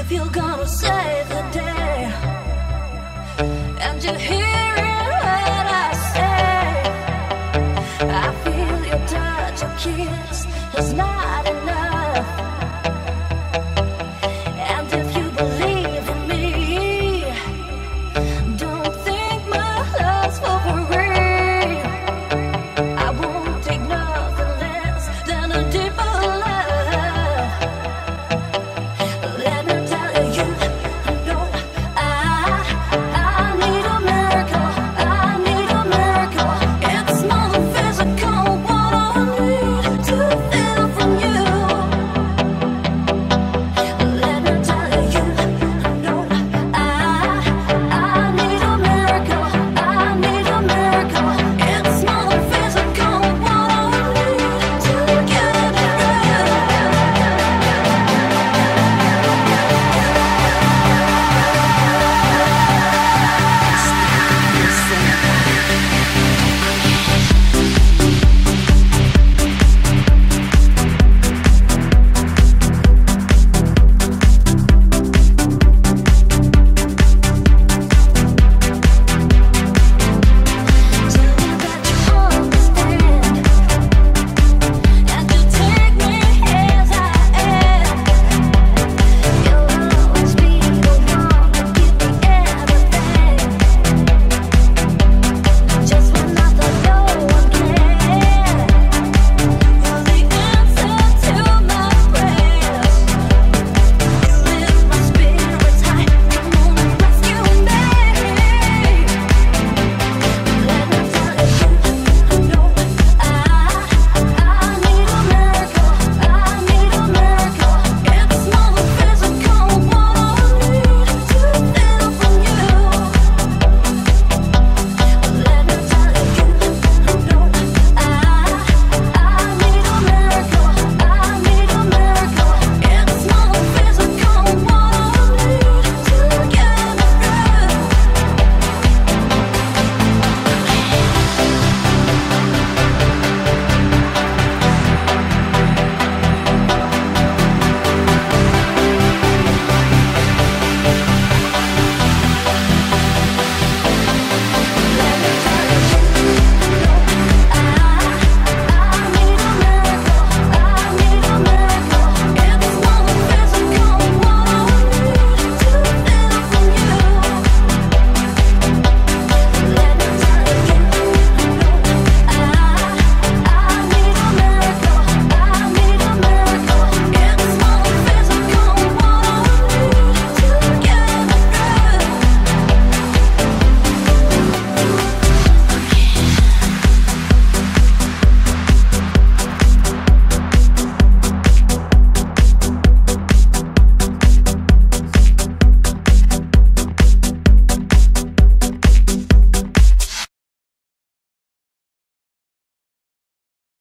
if you're gonna save the day. And you hear it when I say, I feel your touch, your kiss is not enough.